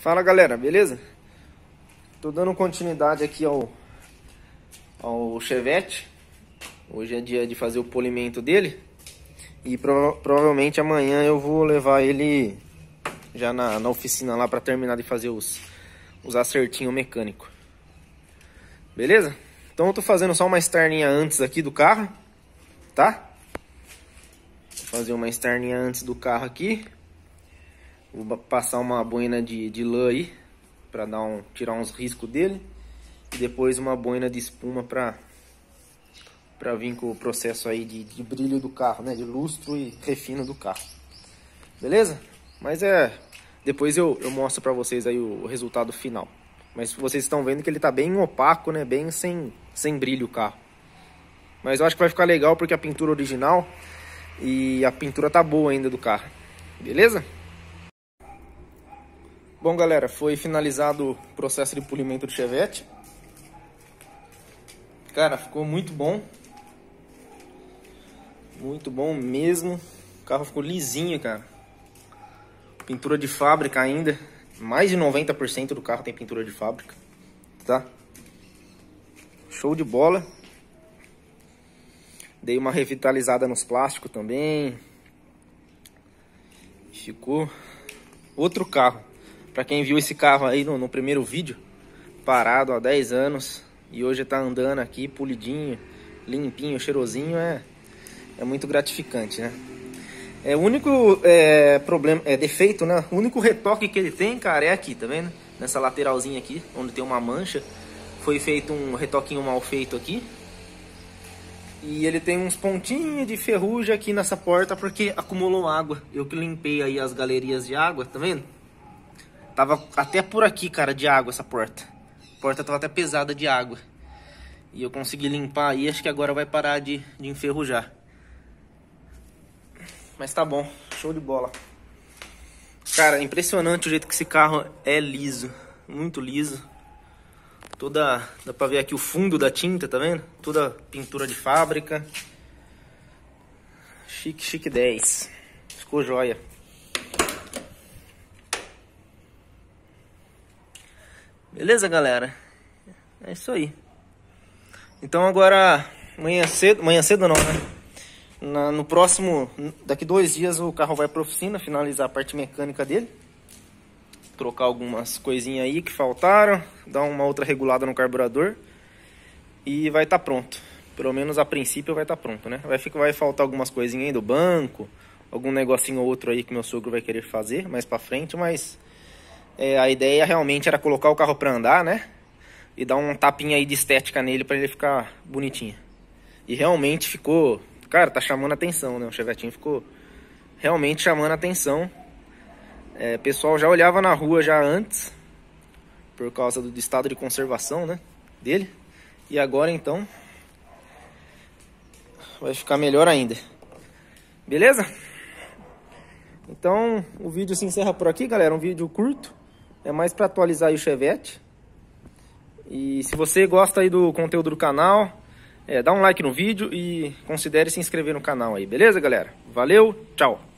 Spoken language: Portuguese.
Fala galera, beleza? Tô dando continuidade aqui ao, ao Chevette. Hoje é dia de fazer o polimento dele. E pro, provavelmente amanhã eu vou levar ele já na, na oficina lá para terminar de fazer os, os acertinhos mecânicos. Beleza? Então eu tô fazendo só uma externinha antes aqui do carro, tá? Vou fazer uma externinha antes do carro aqui. Vou passar uma boina de, de lã aí, para dar um, tirar uns riscos dele. E depois uma boina de espuma para para vir com o processo aí de, de, brilho do carro, né? De lustro e refino do carro. Beleza? Mas é... Depois eu, eu mostro para vocês aí o, o, resultado final. Mas vocês estão vendo que ele tá bem opaco, né? Bem sem, sem brilho o carro. Mas eu acho que vai ficar legal porque a pintura original e a pintura tá boa ainda do carro. Beleza? Bom, galera, foi finalizado o processo de polimento do Chevette. Cara, ficou muito bom. Muito bom mesmo. O carro ficou lisinho, cara. Pintura de fábrica ainda. Mais de 90% do carro tem pintura de fábrica. Tá? Show de bola. Dei uma revitalizada nos plásticos também. Ficou outro carro. Para quem viu esse carro aí no, no, primeiro vídeo, parado há 10 anos e hoje está andando aqui polidinho, limpinho, cheirosinho, é, é muito gratificante, né? É o único é, problema, é defeito, né? O único retoque que ele tem, cara, é aqui, tá vendo? Nessa lateralzinha aqui, onde tem uma mancha, foi feito um retoquinho mal feito aqui. E ele tem uns pontinhos de ferrugem aqui nessa porta porque acumulou água. Eu que limpei aí as galerias de água, tá vendo? Tava até por aqui, cara, de água essa porta. A porta tava até pesada de água. E eu consegui limpar aí, acho que agora vai parar de, de enferrujar. Mas tá bom, show de bola. Cara, impressionante o jeito que esse carro é liso. Muito liso. Toda, dá pra ver aqui o fundo da tinta, tá vendo? Toda pintura de fábrica. Chique, chique 10. Ficou joia. Beleza, galera? É isso aí. Então agora, amanhã cedo, amanhã cedo não, né? Na, no próximo, daqui dois dias o carro vai para oficina, finalizar a parte mecânica dele. Trocar algumas coisinhas aí que faltaram, dar uma outra regulada no carburador. E vai estar tá pronto. Pelo menos a princípio vai estar tá pronto, né? Vai, ficar, vai faltar algumas coisinhas aí do banco, algum negocinho ou outro aí que meu sogro vai querer fazer mais para frente, mas é, a ideia realmente era colocar o carro para andar, né? E dar um tapinha aí de estética nele para ele ficar bonitinho. E realmente ficou, cara, tá chamando atenção, né? O Chevetinho ficou realmente chamando atenção. É, pessoal já olhava na rua já antes, por causa do estado de conservação, né? Dele. E agora então vai ficar melhor ainda. Beleza? Então o vídeo se encerra por aqui, galera. Um vídeo curto. É mais para atualizar o Chevette. E se você gosta aí do conteúdo do canal, é, dá um like no vídeo e considere se inscrever no canal aí, beleza, galera? Valeu, tchau!